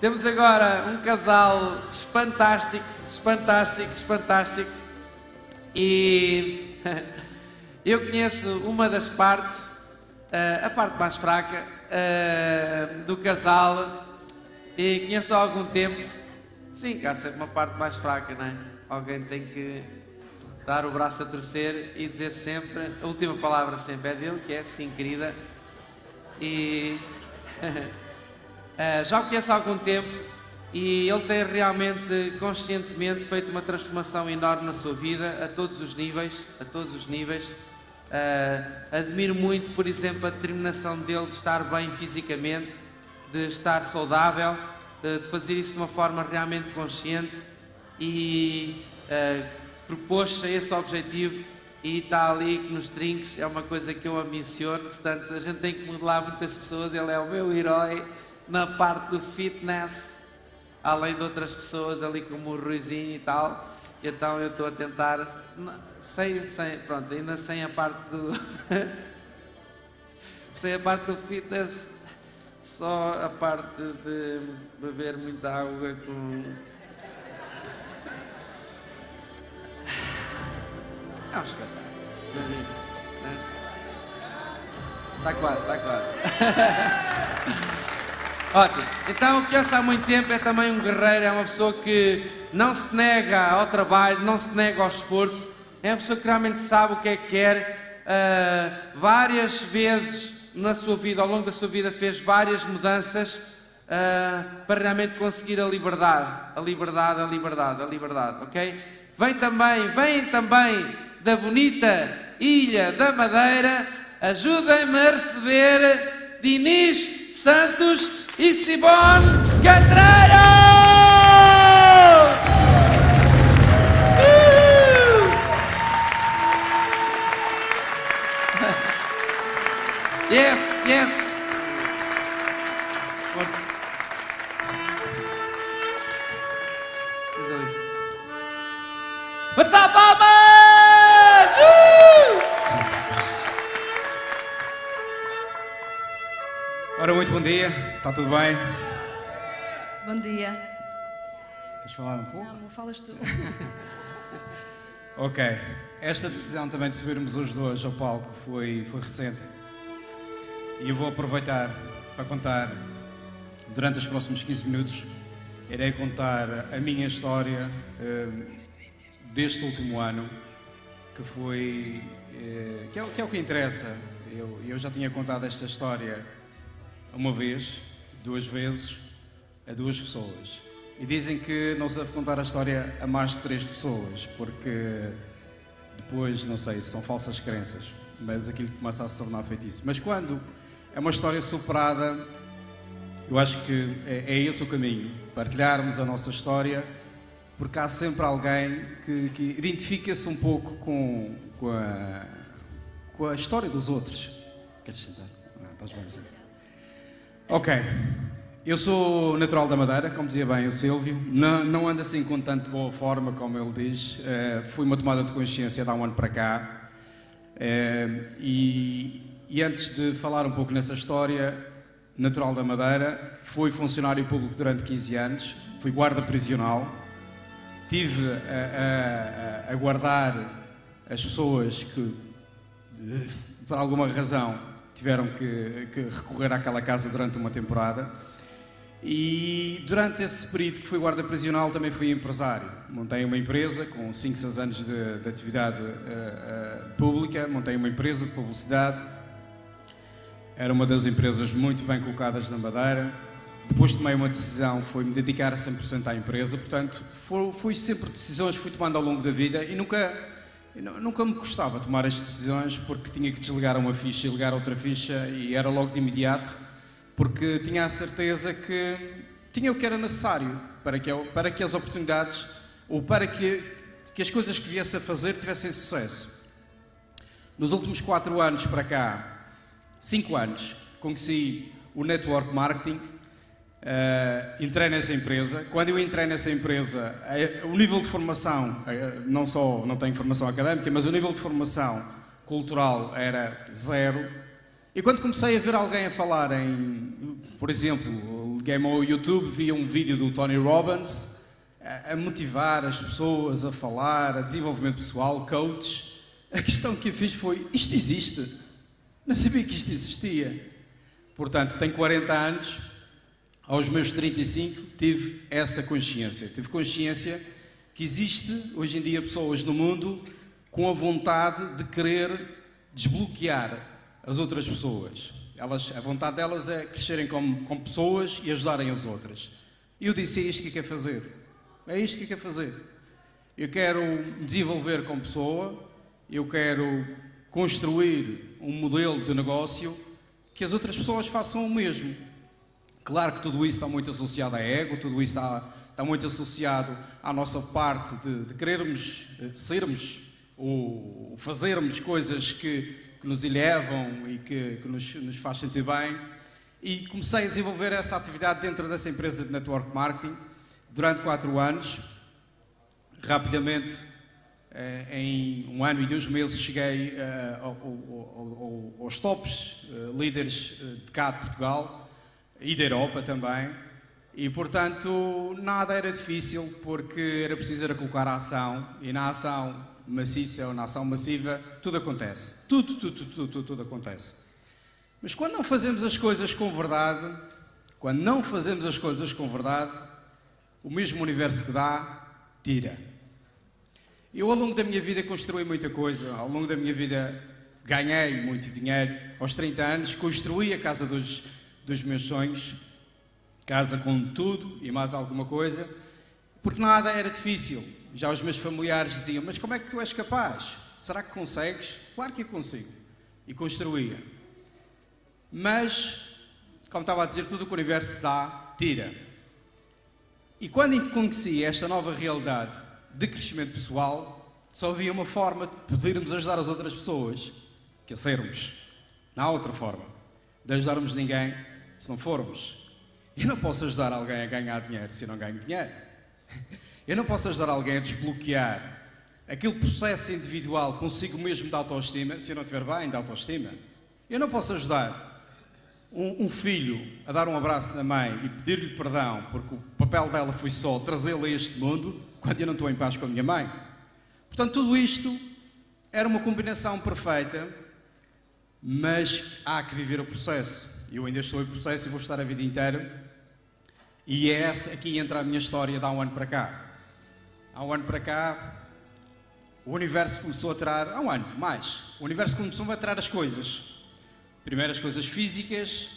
temos agora um casal espantástico, espantástico, espantástico. E eu conheço uma das partes, uh, a parte mais fraca uh, do casal, e conheço há algum tempo. Sim, há sempre uma parte mais fraca, não é? Alguém tem que dar o braço a torcer e dizer sempre, a última palavra sempre é dele, que é sim, querida. E já o conheço há algum tempo e ele tem realmente, conscientemente, feito uma transformação enorme na sua vida, a todos os níveis, a todos os níveis. Uh, admiro muito, por exemplo, a determinação dele de estar bem fisicamente, de estar saudável, de, de fazer isso de uma forma realmente consciente e uh, propôs-se a esse objetivo e está ali nos trinques, é uma coisa que eu ambiciono, portanto a gente tem que modelar muitas pessoas, ele é o meu herói na parte do fitness além de outras pessoas ali como o Ruizinho e tal. Então eu estou a tentar, sem, sem, pronto, ainda sem a parte do. sem a parte do fitness, só a parte de beber muita água com. É um espetáculo. Está quase, está quase. Ótimo. Então, o que eu há muito tempo é também um guerreiro, é uma pessoa que não se nega ao trabalho, não se nega ao esforço, é uma pessoa que realmente sabe o que é que quer. Uh, várias vezes na sua vida, ao longo da sua vida, fez várias mudanças uh, para realmente conseguir a liberdade. A liberdade, a liberdade, a liberdade, ok? Vem também, vem também da bonita Ilha da Madeira, ajudem-me a receber Dinis Santos e Simone Catreiro! Uh! Yes, yes. What's up, Palmas? Bom dia, está tudo bem? Bom dia. Queres falar um pouco? Não, falas tu. ok, esta decisão também de subirmos os dois ao palco foi, foi recente e eu vou aproveitar para contar, durante os próximos 15 minutos, irei contar a minha história uh, deste último ano, que foi. Uh, que, é, que é o que interessa. Eu, eu já tinha contado esta história uma vez, duas vezes, a duas pessoas. E dizem que não se deve contar a história a mais de três pessoas, porque depois, não sei, são falsas crenças, mas aquilo começa a se tornar feitiço. Mas quando é uma história superada, eu acho que é, é esse o caminho, partilharmos a nossa história, porque há sempre alguém que, que identifica-se um pouco com, com, a, com a história dos outros. Queres sentar? Não, estás bem assim. Ok. Eu sou natural da Madeira, como dizia bem o Silvio. Não, não ando assim com tanto boa forma como ele diz. Uh, fui uma tomada de consciência de há um ano para cá. Uh, e, e, antes de falar um pouco nessa história, natural da Madeira, fui funcionário público durante 15 anos, fui guarda prisional, tive a, a, a guardar as pessoas que, por alguma razão, tiveram que, que, recorrer àquela casa durante uma temporada. E durante esse período que fui guarda prisional também fui empresário. Montei uma empresa com 5, 6 anos de, de atividade uh, uh, pública, montei uma empresa de publicidade. Era uma das empresas muito bem colocadas na Madeira. Depois tomei uma decisão, foi me dedicar a 100% à empresa. Portanto, fui, fui sempre decisões que fui tomando ao longo da vida e nunca eu nunca me custava tomar as decisões porque tinha que desligar uma ficha e ligar outra ficha e era logo de imediato, porque tinha a certeza que tinha o que era necessário para que, para que as oportunidades ou para que, que as coisas que viesse a fazer tivessem sucesso. Nos últimos quatro anos para cá, cinco anos, conheci o network marketing Uh, entrei nessa empresa. Quando eu entrei nessa empresa, uh, o nível de formação, uh, não só não tenho formação académica, mas o nível de formação cultural era zero. E quando comecei a ver alguém a falar em, por exemplo, liguei-me ao YouTube, vi um vídeo do Tony Robbins a, a motivar as pessoas a falar, a desenvolvimento pessoal, coach. A questão que eu fiz foi: isto existe? Não sabia que isto existia. Portanto, tenho 40 anos, aos meus 35 tive essa consciência. Tive consciência que existe hoje em dia pessoas no mundo com a vontade de querer desbloquear as outras pessoas. Elas, a vontade delas é crescerem como, como pessoas e ajudarem as outras. E eu disse: é isto que eu quero fazer. É isto que eu quero fazer. Eu quero me desenvolver como pessoa, eu quero construir um modelo de negócio que as outras pessoas façam o mesmo. Claro que tudo isso está muito associado a ego, tudo isso está, está muito associado à nossa parte de, de querermos eh, sermos ou fazermos coisas que, que nos elevam e que, que nos, nos faz sentir bem. E comecei a desenvolver essa atividade dentro dessa empresa de network marketing durante quatro anos. Rapidamente, eh, em um ano e dois meses, cheguei eh, aos tops líderes de cá de Portugal e da Europa também. E, portanto, nada era difícil, porque era preciso era colocar a ação, e na ação maciça ou na ação massiva, tudo acontece. Tudo, tudo, tudo, tudo, tudo, tudo acontece. Mas quando não fazemos as coisas com verdade, quando não fazemos as coisas com verdade, o mesmo universo que dá, tira. Eu, ao longo da minha vida, construí muita coisa. Ao longo da minha vida, ganhei muito dinheiro. Aos 30 anos, construí a casa dos, dos meus sonhos. Casa com tudo e mais alguma coisa. Porque nada era difícil. Já os meus familiares diziam: Mas como é que tu és capaz? Será que consegues? Claro que eu consigo. E construía. Mas, como estava a dizer, tudo o que o universo dá, tira. E quando conheci esta nova realidade de crescimento pessoal, só havia uma forma de podermos ajudar as outras pessoas, que é sermos. Não há outra forma de ajudarmos ninguém se não formos. Eu não posso ajudar alguém a ganhar dinheiro se eu não ganho dinheiro. Eu não posso ajudar alguém a desbloquear aquele processo individual consigo mesmo de autoestima se eu não estiver bem de autoestima. Eu não posso ajudar um, um filho a dar um abraço na mãe e pedir-lhe perdão porque o papel dela foi só trazê-lo a este mundo quando eu não estou em paz com a minha mãe. Portanto, tudo isto era uma combinação perfeita, mas há que viver o processo. Eu ainda estou em processo e vou estar a vida inteira. E é essa aqui entra a minha história de há um ano para cá. Há um ano para cá, o universo começou a tirar, há um ano, mais, o universo começou a tirar as coisas. Primeiro as coisas físicas,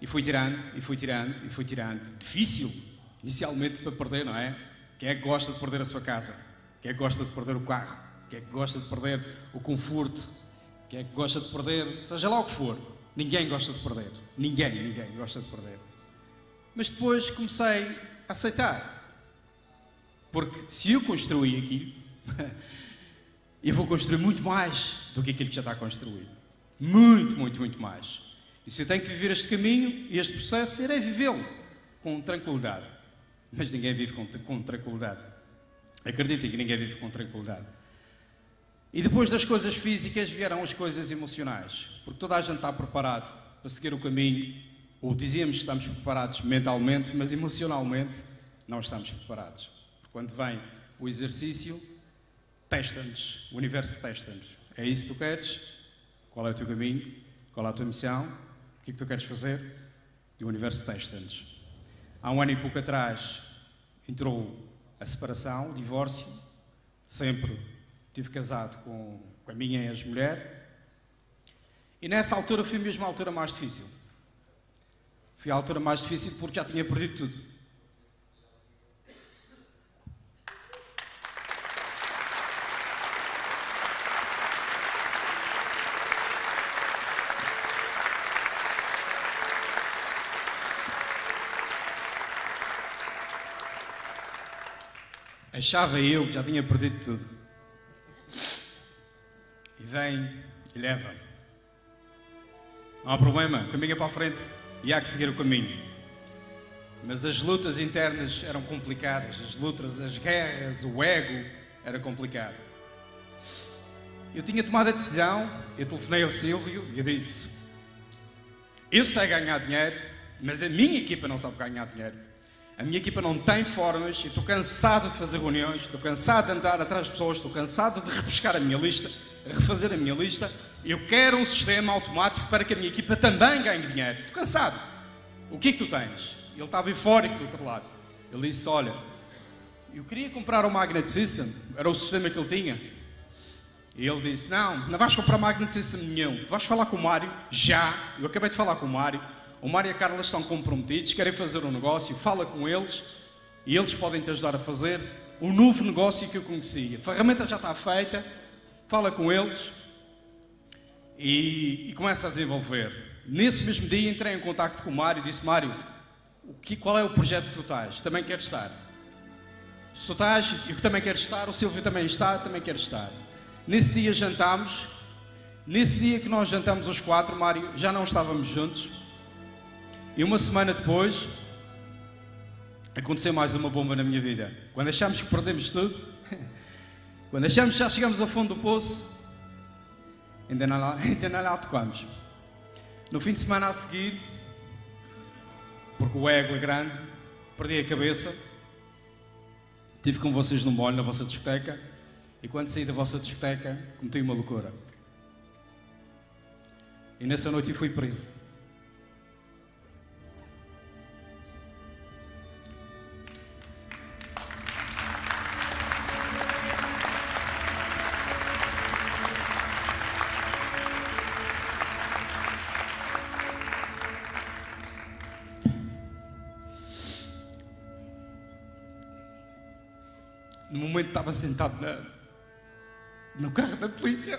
e fui tirando, e fui tirando, e fui tirando. Difícil, inicialmente, para perder, não é? Quem é que gosta de perder a sua casa? Quem é que gosta de perder o carro? Quem é que gosta de perder o conforto? Quem é que gosta de perder, seja lá o que for? Ninguém gosta de perder. Ninguém, ninguém gosta de perder. Mas depois comecei a aceitar. Porque se eu construí aquilo, eu vou construir muito mais do que aquilo que já está construído. Muito, muito, muito mais. E se eu tenho que viver este caminho e este processo, irei vivê-lo com tranquilidade. Mas ninguém vive com, com tranquilidade. Acreditem que ninguém vive com tranquilidade. E depois das coisas físicas vieram as coisas emocionais. Porque toda a gente está preparado para seguir o caminho, ou dizíamos que estamos preparados mentalmente, mas emocionalmente não estamos preparados. Porque quando vem o exercício, testa-nos, o universo testa-nos. É isso que tu queres? Qual é o teu caminho? Qual é a tua missão? O que é que tu queres fazer? E o universo testa-nos. Há um ano e pouco atrás entrou a separação, o divórcio. Sempre estive casado com, com a minha ex-mulher. E nessa altura foi mesmo a altura mais difícil. Foi a altura mais difícil porque já tinha perdido tudo. Achava eu que já tinha perdido tudo. Vem e leva. Não há problema, o caminho é para a frente e há que seguir o caminho. Mas as lutas internas eram complicadas, as lutas, as guerras, o ego era complicado. Eu tinha tomado a decisão, eu telefonei ao Silvio e disse: Eu sei ganhar dinheiro, mas a minha equipa não sabe ganhar dinheiro. A minha equipa não tem formas, estou cansado de fazer reuniões, estou cansado de andar atrás de pessoas, estou cansado de repescar a minha lista, refazer a minha lista. Eu quero um sistema automático para que a minha equipa também ganhe dinheiro. Estou cansado. O que é que tu tens? Ele estava eufórico do outro lado. Ele disse: Olha, eu queria comprar o Magnet System, era o sistema que ele tinha. E ele disse: Não, não vais comprar Magnet System nenhum. Tu vais falar com o Mário, já. Eu acabei de falar com o Mário. O Mário e a Carla estão comprometidos, querem fazer um negócio, fala com eles e eles podem te ajudar a fazer o novo negócio que eu conhecia. A ferramenta já está feita, fala com eles e, e começa a desenvolver. Nesse mesmo dia entrei em contato com o Mário e disse: Mário, o que, qual é o projeto que tu estás? Também queres estar? Se tu estás, eu também quero estar, o Silvio também está, também quero estar. Nesse dia jantámos. Nesse dia que nós jantamos os quatro, Mário, já não estávamos juntos. E uma semana depois, aconteceu mais uma bomba na minha vida. Quando achamos que perdemos tudo, quando achamos que já chegamos ao fundo do poço, ainda não ainda não lá tocamos. No fim de semana a seguir, porque o ego é grande, perdi a cabeça, estive com vocês no molho na vossa discoteca, e quando saí da vossa discoteca, cometi uma loucura. E nessa noite eu fui preso. Estava sentado na, no carro da polícia.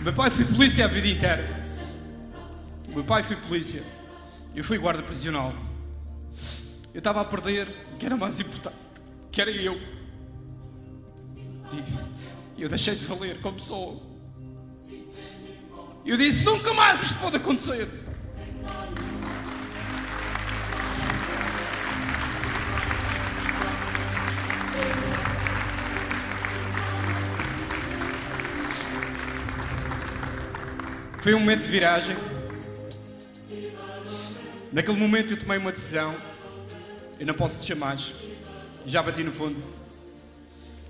Meu pai foi polícia a vida inteira. Meu pai foi polícia. Eu fui guarda prisional. Eu estava a perder o que era mais importante, que era eu. E eu deixei de valer como pessoa. Eu disse: nunca mais isto pode acontecer. Foi um momento de viragem. Naquele momento eu tomei uma decisão. Eu não posso deixar mais. Já bati no fundo.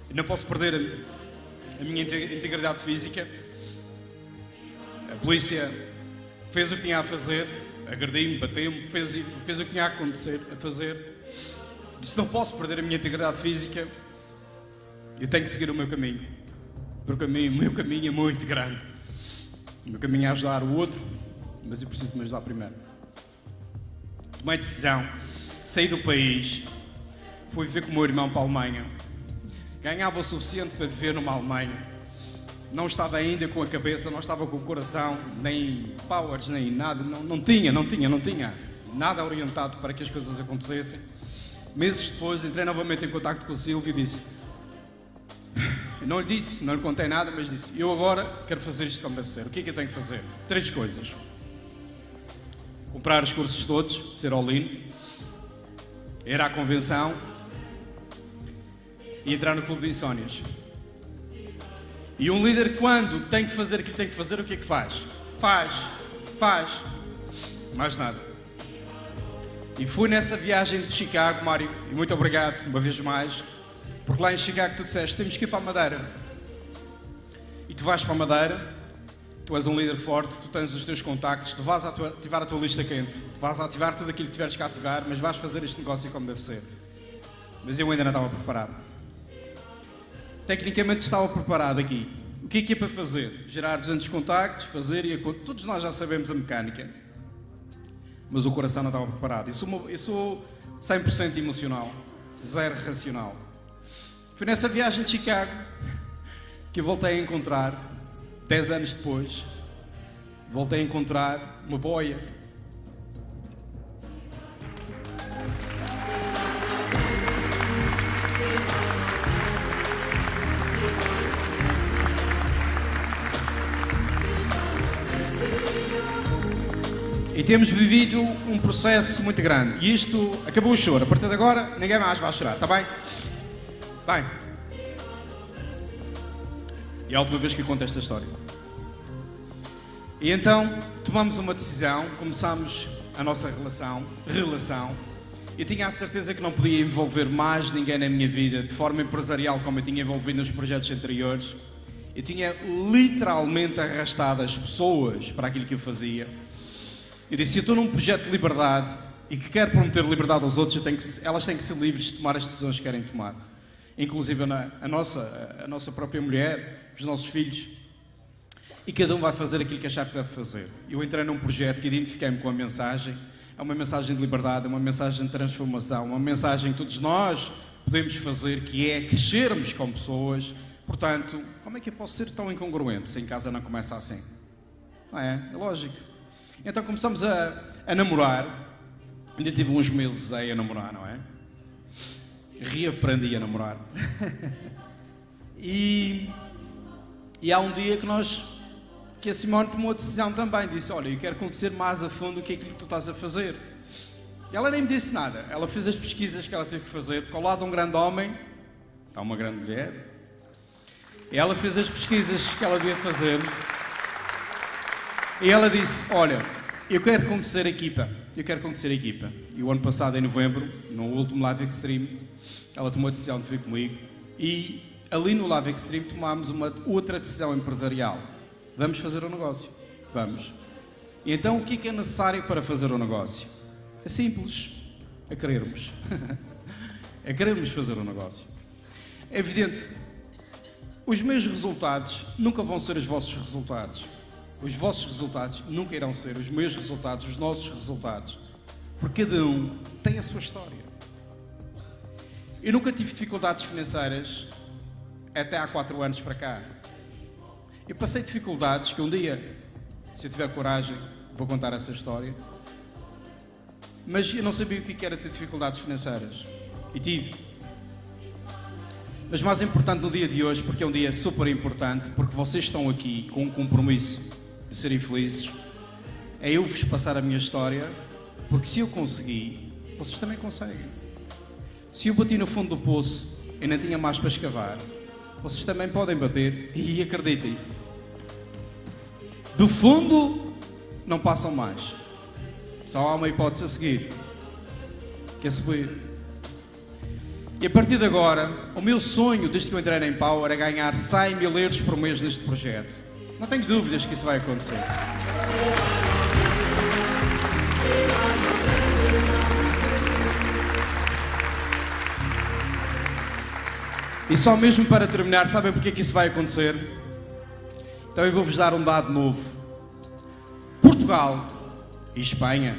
Eu não posso perder a, a minha integridade física. A polícia fez o que tinha a fazer, agrediu-me, bateu-me, fez, fez o que tinha a acontecer, a fazer. Disse: Não posso perder a minha integridade física, eu tenho que seguir o meu caminho. Porque o meu caminho é muito grande. O meu caminho é ajudar o outro, mas eu preciso de me ajudar primeiro. Tomei decisão, saí do país, fui viver com o meu irmão para a Alemanha. Ganhava o suficiente para viver numa Alemanha não estava ainda com a cabeça, não estava com o coração, nem powers, nem nada, não, não tinha, não tinha, não tinha nada orientado para que as coisas acontecessem. Meses depois entrei novamente em contato com o Silvio e disse: Não lhe disse, não lhe contei nada, mas disse: Eu agora quero fazer isto como deve ser. O que é que eu tenho que fazer? Três coisas: comprar os cursos todos, ser all-in, ir à convenção entrar no Clube de Insónias. E um líder, quando tem que fazer o que tem que fazer, o que é que faz? Faz, faz. Mais nada. E fui nessa viagem de Chicago, Mário, e muito obrigado, uma vez mais, porque lá em Chicago tu disseste: temos que ir para a Madeira. E tu vais para a Madeira, tu és um líder forte, tu tens os teus contactos, tu vais ativar a tua lista quente, tu vais ativar tudo aquilo que tiveres que ativar, mas vais fazer este negócio como deve ser. Mas eu ainda não estava preparado tecnicamente estava preparado aqui. O que é que é para fazer? Gerar 200 contactos, fazer e a... Todos nós já sabemos a mecânica. Mas o coração não estava preparado. Eu sou, eu sou 100% emocional, zero racional. Foi nessa viagem de Chicago que eu voltei a encontrar, 10 anos depois, voltei a encontrar uma boia E temos vivido um processo muito grande. E isto acabou o choro. A partir de agora, ninguém mais vai chorar, está bem? Bem. E é a última vez que eu conto esta história. E então tomamos uma decisão, começamos a nossa relação, relação. Eu tinha a certeza que não podia envolver mais ninguém na minha vida, de forma empresarial, como eu tinha envolvido nos projetos anteriores. Eu tinha literalmente arrastado as pessoas para aquilo que eu fazia. Eu disse: eu estou num projeto de liberdade e que quero prometer liberdade aos outros, que, elas têm que ser livres de tomar as decisões que querem tomar. Inclusive a, a, nossa, a nossa própria mulher, os nossos filhos. E cada um vai fazer aquilo que achar que deve fazer. Eu entrei num projeto que identifiquei-me com a mensagem. É uma mensagem de liberdade, é uma mensagem de transformação, uma mensagem que todos nós podemos fazer, que é crescermos como pessoas. Portanto, como é que eu posso ser tão incongruente se em casa não começa assim? Não é? É lógico. Então começamos a, a namorar. Ainda tive uns meses aí a namorar, não é? Reaprendi a namorar. e, e há um dia que nós que a Simone tomou a decisão também. Disse: Olha, eu quero conhecer mais a fundo o que é que tu estás a fazer. Ela nem me disse nada. Ela fez as pesquisas que ela teve que fazer. Porque ao lado de um grande homem está uma grande mulher. Ela fez as pesquisas que ela devia fazer. E ela disse: Olha, eu quero conhecer a equipa. Eu quero conhecer a equipa. E o ano passado, em novembro, no último Live Extreme, ela tomou a decisão de vir comigo. E ali no Live Extreme tomámos uma outra decisão empresarial. Vamos fazer o um negócio. Vamos. E então o que é, é necessário para fazer o um negócio? É simples. É querermos. é querermos fazer o um negócio. É evidente, os meus resultados nunca vão ser os vossos resultados. Os vossos resultados nunca irão ser os meus resultados, os nossos resultados. Porque cada um tem a sua história. Eu nunca tive dificuldades financeiras até há quatro anos para cá. Eu passei dificuldades que um dia, se eu tiver coragem, vou contar essa história. Mas eu não sabia o que era ter dificuldades financeiras. E tive. Mas mais importante no dia de hoje, porque é um dia super importante, porque vocês estão aqui com um compromisso de serem felizes, é eu vos passar a minha história, porque se eu consegui, vocês também conseguem. Se eu bati no fundo do poço e não tinha mais para escavar, vocês também podem bater e acreditem. Do fundo não passam mais. Só há uma hipótese a seguir, que é subir. E a partir de agora, o meu sonho, desde que eu entrei na Empower, é ganhar 100 mil euros por mês neste projeto. Não tenho dúvidas que isso vai acontecer. E só mesmo para terminar, sabem porque é que isso vai acontecer? Então eu vou-vos dar um dado novo. Portugal e Espanha,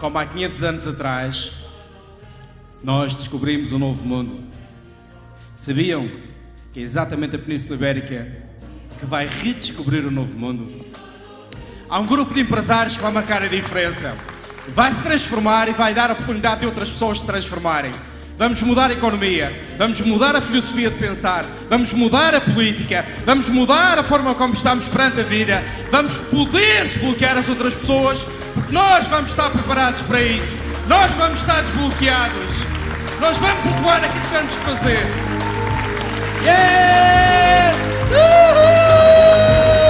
como há 500 anos atrás, nós descobrimos um novo mundo. Sabiam que exatamente a Península Ibérica que vai redescobrir o novo mundo. Há um grupo de empresários que vai marcar a diferença. Vai se transformar e vai dar a oportunidade de outras pessoas se transformarem. Vamos mudar a economia, vamos mudar a filosofia de pensar, vamos mudar a política, vamos mudar a forma como estamos perante a vida, vamos poder desbloquear as outras pessoas, porque nós vamos estar preparados para isso, nós vamos estar desbloqueados, nós vamos atuar naquilo que temos que fazer. Yes! Uhul!